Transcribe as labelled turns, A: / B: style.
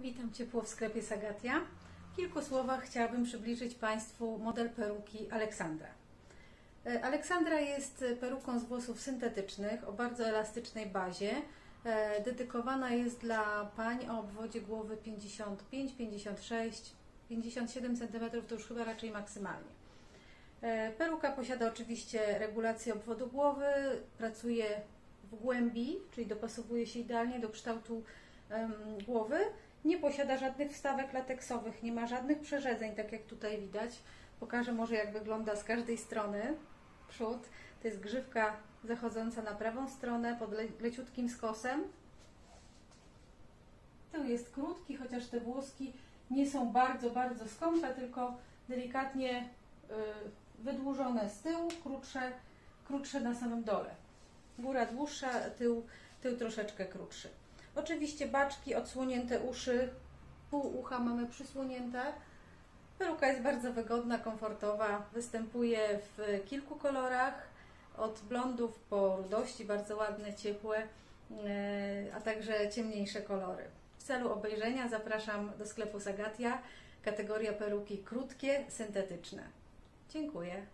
A: Witam ciepło w sklepie Sagatia. W kilku słowach chciałabym przybliżyć Państwu model peruki Aleksandra. E, Aleksandra jest peruką z włosów syntetycznych o bardzo elastycznej bazie. E, Dedykowana jest dla pań o obwodzie głowy 55, 56, 57 cm to już chyba raczej maksymalnie. E, Peruka posiada oczywiście regulację obwodu głowy, pracuje w głębi, czyli dopasowuje się idealnie do kształtu głowy. Nie posiada żadnych wstawek lateksowych, nie ma żadnych przerzedzeń, tak jak tutaj widać. Pokażę może jak wygląda z każdej strony. Przód to jest grzywka zachodząca na prawą stronę pod le leciutkim skosem. Tył jest krótki, chociaż te włoski nie są bardzo, bardzo skąpe, tylko delikatnie y, wydłużone z tyłu, krótsze, krótsze na samym dole. Góra dłuższa, tył, tył troszeczkę krótszy. Oczywiście baczki, odsłonięte uszy, pół ucha mamy przysłonięte. Peruka jest bardzo wygodna, komfortowa, występuje w kilku kolorach, od blondów po rudości, bardzo ładne, ciepłe, e, a także ciemniejsze kolory. W celu obejrzenia zapraszam do sklepu Sagatia, kategoria peruki krótkie, syntetyczne. Dziękuję.